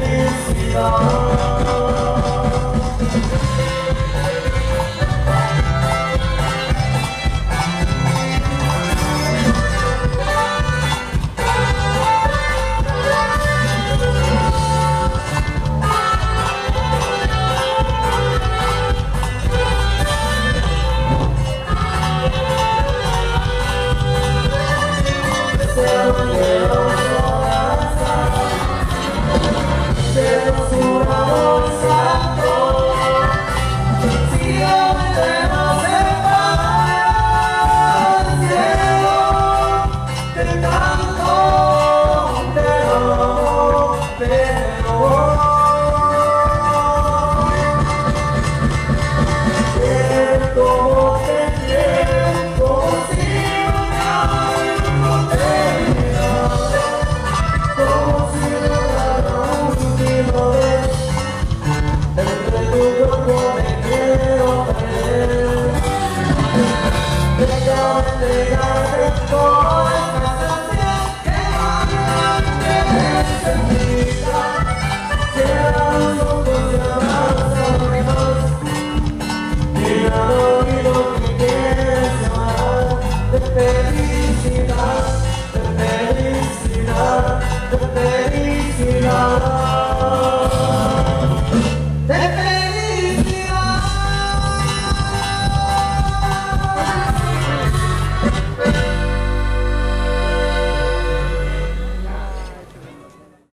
felicidad. সাথে